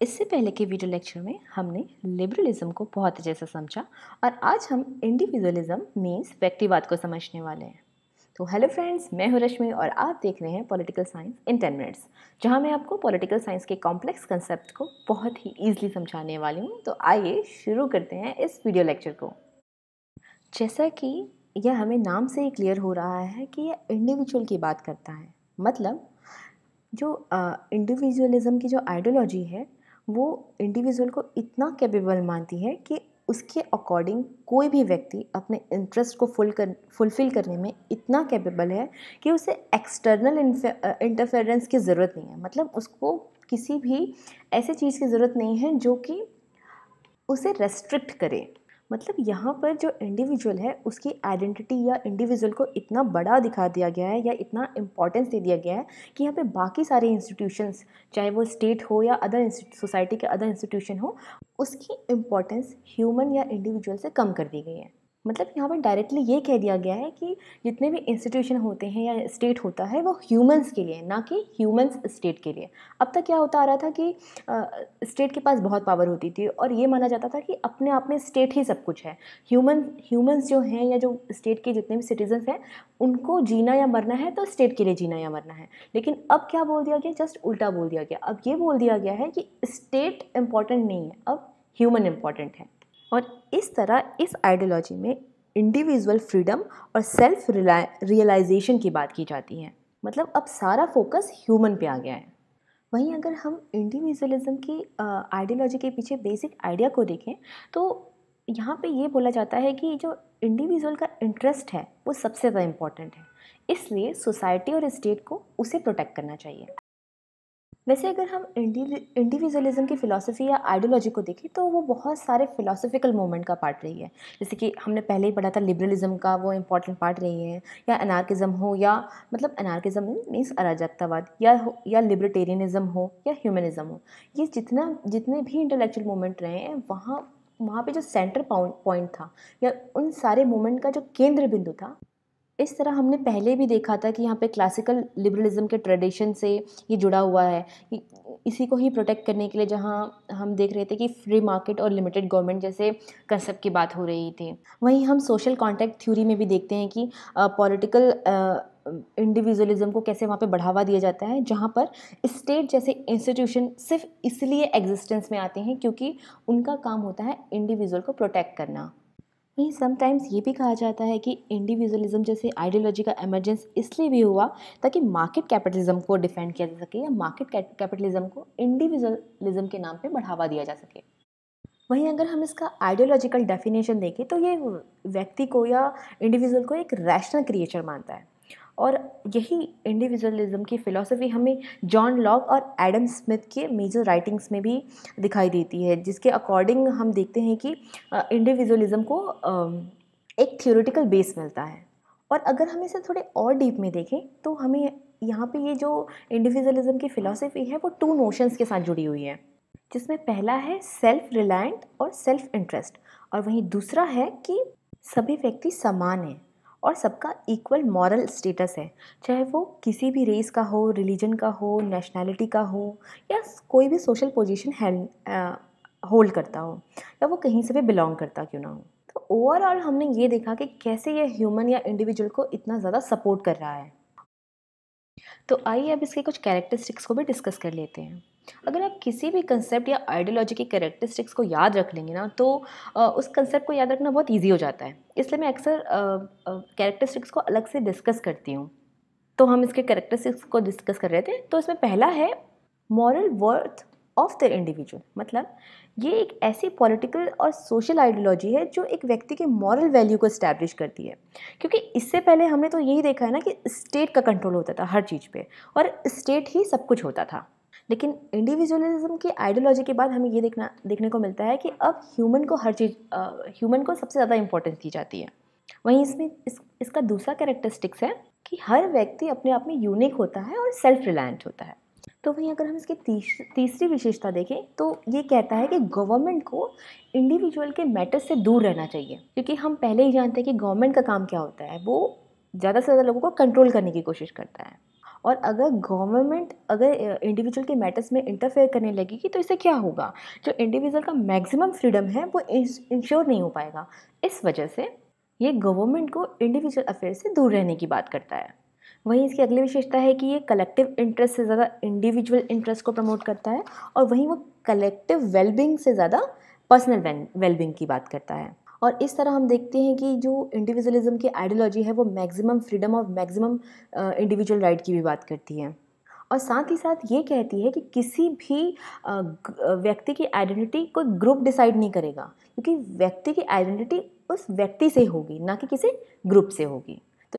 इससे पहले के वीडियो लेक्चर में हमने लिबरलिज्म को बहुत अच्छे से समझा और आज हम इंडिविजुअलिज्म मीन्स व्यक्तिवाद को समझने वाले हैं। तो हेलो फ्रेंड्स मैं हूँ रश्मि और आप देख रहे हैं political science in ten minutes जहाँ मैं आपको पॉलिटिकल साइंस के कॉम्प्लेक्स कंसेप्ट को बहुत ही ईजिली समझाने वाली हूँ। तो आइए शुरू करते हैं इस वीडियो लेक्चर को। जैसा कि यह हमें नाम से ही क्लियर हो रहा है कि यह इंडिविजुअल की बात करता है। मतलब जो इंडिविजुअलिज्म की जो आइडियोलॉजी है वो इंडिविजुअल को इतना कैपेबल मानती है कि उसके अकॉर्डिंग कोई भी व्यक्ति अपने इंटरेस्ट को फुल कर फुलफ़िल करने में इतना कैपेबल है कि उसे एक्सटर्नल इंटरफेरेंस की ज़रूरत नहीं है। मतलब उसको किसी भी ऐसे चीज़ की ज़रूरत नहीं है जो कि उसे रेस्ट्रिक्ट करे। मतलब यहाँ पर जो इंडिविजुअल है, उसकी आइडेंटिटी या इंडिविजुअल को इतना बड़ा दिखा दिया गया है या इतना इम्पोर्टेंस दे दिया गया है कि यहाँ पे बाकी सारे इंस्टीट्यूशंस चाहे वो स्टेट हो या अदर सोसाइटी के अदर इंस्टीट्यूशन हो, उसकी इम्पोर्टेंस ह्यूमन या इंडिविजुअल से कम कर दी गई है। मतलब यहाँ पर डायरेक्टली ये कह दिया गया है कि जितने भी इंस्टीट्यूशन होते हैं या स्टेट होता है वो ह्यूमंस के लिए, ना कि ह्यूमंस स्टेट के लिए। अब तक क्या होता आ रहा था कि स्टेट के पास बहुत पावर होती थी और ये माना जाता था कि अपने आप में स्टेट ही सब कुछ है। ह्यूमन ह्यूमंस जो हैं या जो स्टेट के जितने भी सिटीजन्स हैं, उनको जीना या मरना है तो स्टेट के लिए जीना या मरना है। लेकिन अब क्या बोल दिया गया? जस्ट उल्टा बोल दिया गया। अब ये बोल दिया गया है कि स्टेट इंपॉर्टेंट नहीं है, अब ह्यूमन इंपॉर्टेंट है। और इस तरह इस आइडियोलॉजी में इंडिविजुअल फ्रीडम और सेल्फ रियलाइजेशन की बात की जाती है। मतलब अब सारा फोकस ह्यूमन पे आ गया है। वहीं अगर हम इंडिविजुअलिज्म की आइडियोलॉजी के पीछे बेसिक आइडिया को देखें तो यहाँ पे ये बोला जाता है कि जो इंडिविजुअल का इंटरेस्ट है, वो सबसे ज़्यादा इंपॉर्टेंट है। इसलिए सोसाइटी और स्टेट को उसे प्रोटेक्ट करना चाहिए। वैसे अगर हम इंडिविजुअलिज्म की फ़िलासफ़ी या आइडियोलॉजी को देखें तो वो बहुत सारे फ़िलासफ़िकल मूवमेंट का पार्ट रही है। जैसे कि हमने पहले ही पढ़ा था लिबरलिज्म का वो इंपॉर्टेंट पार्ट रही है, या अनार्किज़म हो, या मतलब अनार्किज़म मीन्स अराजकतावाद, या हो, या लिबर्टेरियनिज़म हो, या ह्यूमनिज़म हो। ये जितना, जितने भी इंटेलेक्चुअल मूवमेंट रहे हैं, वहाँ वहाँ पे जो सेंटर पॉइंट था, या उन सारे मूवमेंट का जो केंद्र बिंदु था इस तरह हमने पहले भी देखा था कि यहाँ पे क्लासिकल लिबरलिज्म के ट्रेडिशन से ये जुड़ा हुआ है। इसी को ही प्रोटेक्ट करने के लिए जहाँ हम देख रहे थे कि फ्री मार्केट और लिमिटेड गवर्नमेंट जैसे कंसेप्ट की बात हो रही थी। वहीं हम सोशल कॉन्टैक्ट थ्योरी में भी देखते हैं कि पॉलिटिकल इंडिविजुअलिज्म को कैसे वहाँ पे बढ़ावा दिया जाता है, जहाँ पर स्टेट जैसे इंस्टीट्यूशन सिर्फ़ इसलिए एग्जिस्टेंस में आते हैं क्योंकि उनका काम होता है इंडिविजुअल को प्रोटेक्ट करना। वहीं समटाइम्स ये भी कहा जाता है कि इंडिविजुअलिज्म जैसे आइडियोलॉजी का एमरजेंस इसलिए भी हुआ ताकि मार्केट कैपिटलिज्म को डिफेंड किया जा सके या मार्केट कैपिटलिज्म को इंडिविजुअलिज्म के नाम पे बढ़ावा दिया जा सके। वहीं अगर हम इसका आइडियोलॉजिकल डेफिनेशन देखें तो ये व्यक्ति को या इंडिविजुअल को एक रैशनल क्रिएचर मानता है। और यही इंडिविजुअलिज्म की फ़िलासफ़ी हमें जॉन लॉक और एडम स्मिथ के मेजर राइटिंग्स में भी दिखाई देती है, जिसके अकॉर्डिंग हम देखते हैं कि इंडिविजुअलिज्म को एक थियोरिटिकल बेस मिलता है। और अगर हम इसे थोड़े और डीप में देखें तो हमें यहाँ पे ये जो इंडिविजुअलिज्म की फ़िलासफ़ी है, वो टू नोशंस के साथ जुड़ी हुई है, जिसमें पहला है सेल्फ रिलायंट और सेल्फ इंटरेस्ट और वहीं दूसरा है कि सभी व्यक्ति समान हैं। और सबका इक्वल मॉरल स्टेटस है। चाहे वो किसी भी रेस का हो रिलीजन का हो नेशनैलिटी का हो, या कोई भी सोशल पोजीशन होल्ड करता हो, या वो कहीं से भी बिलोंग करता क्यों ना हो। तो ओवरऑल हमने ये देखा कि कैसे ये ह्यूमन या इंडिविजुअल को इतना ज़्यादा सपोर्ट कर रहा है। तो आइए अब इसके कुछ कैरेक्टरिस्टिक्स को भी डिस्कस कर लेते हैं। अगर आप किसी भी कंसेप्ट या आइडियोलॉजी की करेक्टरिस्टिक्स को याद रख लेंगे ना तो उस कंसेप्ट को याद रखना बहुत ईजी हो जाता है। इसलिए मैं अक्सर कैरेक्टरिस्टिक्स को अलग से डिस्कस करती हूँ। तो हम इसके करेक्टरिस्टिक्स को डिस्कस कर रहे थे तो इसमें पहला है moral worth of the individual मतलब ये एक ऐसी पॉलिटिकल और सोशल आइडियोलॉजी है जो एक व्यक्ति के मॉरल वैल्यू को इस्टेब्लिश करती है। क्योंकि इससे पहले हमने तो यही देखा है ना कि स्टेट का कंट्रोल होता था हर चीज़ पे और स्टेट ही सब कुछ होता था। लेकिन इंडिविजुअलिज्म की आइडियोलॉजी के बाद हमें ये देखना देखने को मिलता है कि अब ह्यूमन को हर चीज़ ह्यूमन को सबसे ज़्यादा इंपॉर्टेंस दी जाती है। वहीं इसमें इस इसका दूसरा कैरेक्टरिस्टिक्स है कि हर व्यक्ति अपने आप में यूनिक होता है और सेल्फ रिलायंट होता है। तो वहीं अगर हम इसकी तीस, तीसरी विशेषता देखें तो ये कहता है कि गवर्नमेंट को इंडिविजुअल के मैटर से दूर रहना चाहिए। क्योंकि हम पहले ही जानते हैं कि गवर्नमेंट का काम क्या होता है वो ज़्यादा से ज़्यादा लोगों को कंट्रोल करने की कोशिश करता है। और अगर गवर्नमेंट अगर इंडिविजुअल के मैटर्स में इंटरफेयर करने लगेगी तो इससे क्या होगा? जो इंडिविजुअल का मैक्सिमम फ्रीडम है, वो इंश्योर नहीं हो पाएगा। इस वजह से ये गवर्नमेंट को इंडिविजुअल अफेयर से दूर रहने की बात करता है। वहीं इसकी अगली विशेषता है कि ये कलेक्टिव इंटरेस्ट से ज़्यादा इंडिविजुअल इंटरेस्ट को प्रमोट करता है और वहीं वो कलेक्टिव वेलबिंग से ज़्यादा पर्सनल वेलबिंग की बात करता है। और इस तरह हम देखते हैं कि जो इंडिविजुअलिज्म की आइडियोलॉजी है वो मैक्सिमम फ्रीडम और मैक्सिमम इंडिविजुअल राइट की भी बात करती है। और साथ ही साथ ये कहती है कि किसी भी व्यक्ति की आइडेंटिटी कोई ग्रुप डिसाइड नहीं करेगा क्योंकि व्यक्ति की आइडेंटिटी उस व्यक्ति से होगी ना कि किसी ग्रुप से होगी। तो,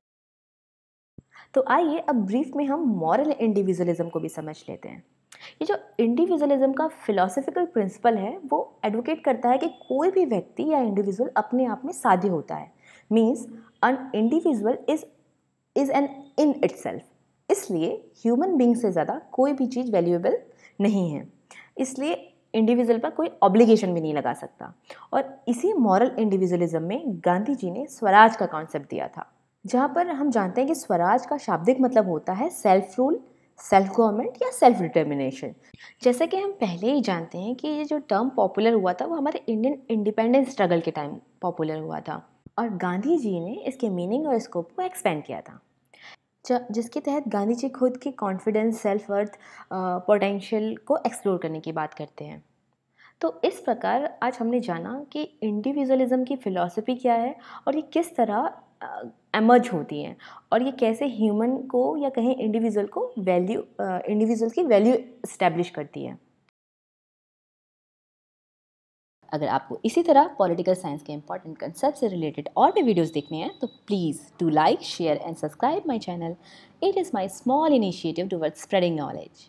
तो आइए अब ब्रीफ में हम मॉरल इंडिविजुअलिज्म को भी समझ लेते हैं। ये जो इंडिविजुअलिज्म का फिलोसफिकल प्रिंसिपल है, वो एडवोकेट करता है कि कोई भी व्यक्ति या इंडिविजुअल अपने आप में साध्य होता है। Means an individual is is an in it इसलिए ह्यूमन बींग से ज़्यादा कोई भी चीज़ वैल्यूएबल नहीं है। इसलिए इंडिविजुअल पर कोई ऑब्लिगेशन भी नहीं लगा सकता। और इसी मॉरल इंडिविजुअलिज्म में गांधी जी ने स्वराज का कॉन्सेप्ट दिया था, जहाँ पर हम जानते हैं कि स्वराज का शाब्दिक मतलब होता है सेल्फ रूल सेल्फ गवर्नमेंट या सेल्फ डिटर्मिनेशन जैसा कि हम पहले ही जानते हैं कि ये जो टर्म पॉपुलर हुआ था, वो हमारे इंडियन इंडिपेंडेंस स्ट्रगल के टाइम पॉपुलर हुआ था। और गांधी जी ने इसके मीनिंग और स्कोप को एक्सपेंड किया था। जिसके तहत गांधी जी खुद के कॉन्फिडेंस सेल्फ वर्थ पोटेंशियल को एक्सप्लोर करने की बात करते हैं। तो इस प्रकार आज हमने जाना कि इंडिविजुअलिज्म की फ़िलॉसफी क्या है और ये किस तरह एमर्ज होती हैं। और ये कैसे ह्यूमन को या कहीं इंडिविजुअल को वैल्यू इंडिविजुअल की वैल्यू इस्टेब्लिश करती है। अगर आपको इसी तरह पॉलिटिकल साइंस के इंपॉर्टेंट कंसेप्ट से रिलेटेड और भी वीडियोस देखने हैं तो please do like share and subscribe my channel it is my small initiative towards spreading knowledge